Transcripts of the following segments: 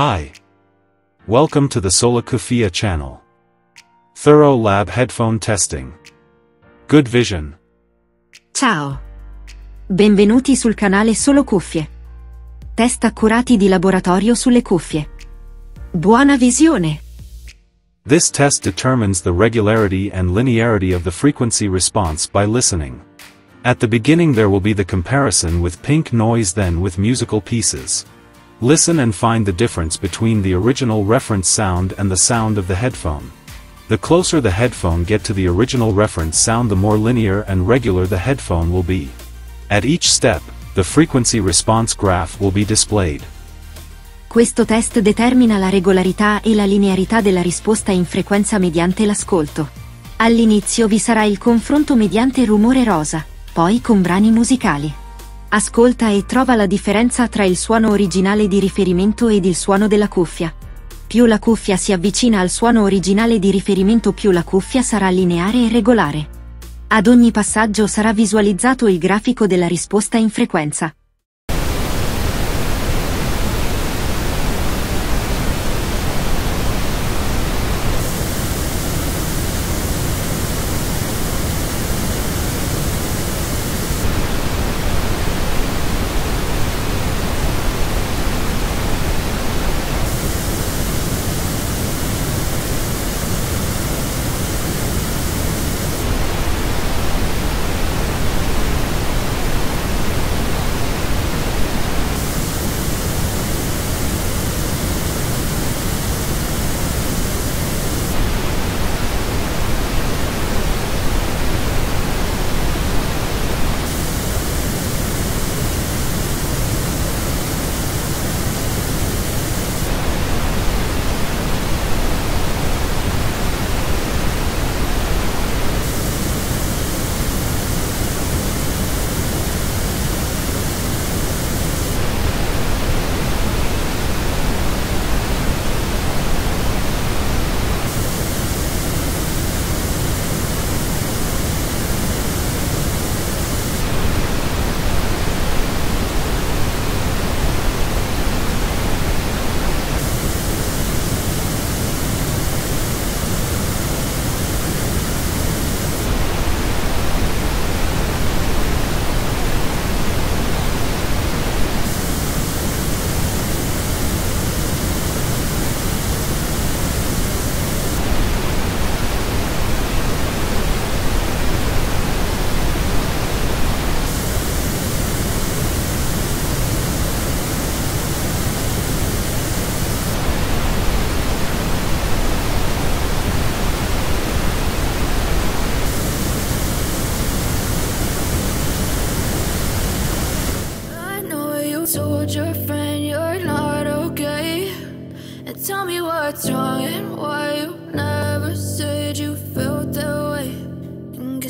Hi. Welcome to the Solo Cuffie channel. Thorough lab headphone testing. Good vision. Ciao. Benvenuti sul canale Solo Cuffie. Test accurati di laboratorio sulle cuffie. Buona visione! This test determines the regularity and linearity of the frequency response by listening. At the beginning there will be the comparison with pink noise then with musical pieces. Listen and find the difference between the original reference sound and the sound of the headphone. The closer the headphone get to the original reference sound the more linear and regular the headphone will be. At each step, the frequency response graph will be displayed. Questo test determina la regolarità e la linearità della risposta in frequenza mediante l'ascolto. All'inizio vi sarà il confronto mediante rumore rosa, poi con brani musicali. Ascolta e trova la differenza tra il suono originale di riferimento ed il suono della cuffia. Più la cuffia si avvicina al suono originale di riferimento più la cuffia sarà lineare e regolare. Ad ogni passaggio sarà visualizzato il grafico della risposta in frequenza.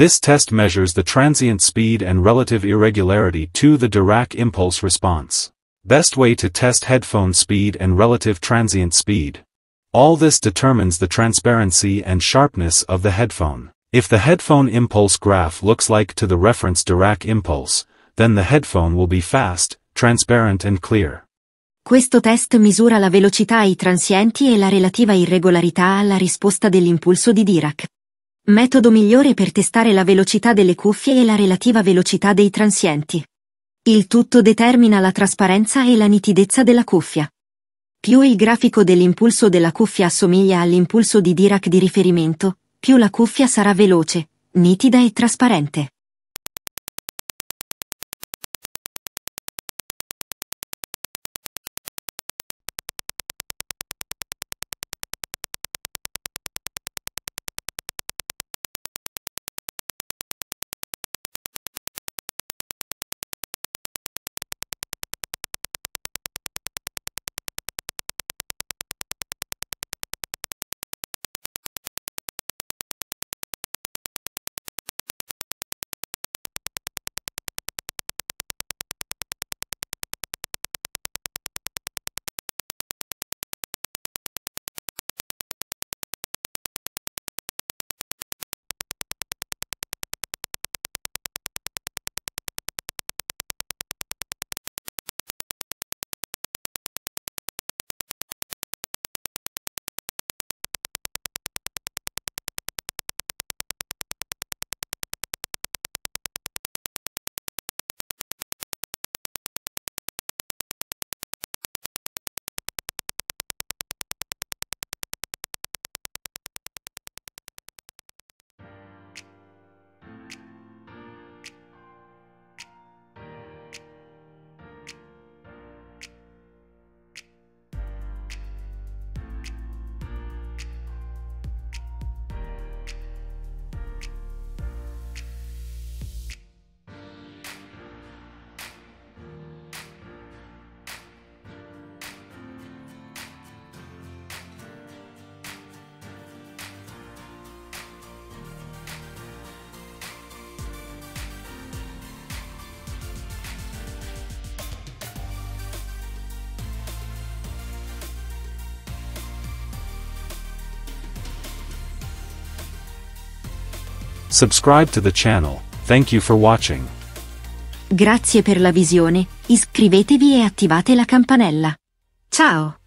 This test measures the transient speed and relative irregularity to the Dirac impulse response. Best way to test headphone speed and relative transient speed. All this determines the transparency and sharpness of the headphone. If the headphone impulse graph looks like to the reference Dirac impulse, then the headphone will be fast, transparent and clear. Questo test misura la velocità ai transienti e la relativa irregolarità alla risposta dell'impulso di Dirac. Metodo migliore per testare la velocità delle cuffie e la relativa velocità dei transienti. Il tutto determina la trasparenza e la nitidezza della cuffia. Più il grafico dell'impulso della cuffia assomiglia all'impulso di Dirac di riferimento, più la cuffia sarà veloce, nitida e trasparente. Subscribe to the channel, thank you for watching. Grazie per la visione, iscrivetevi e attivate la campanella. Ciao!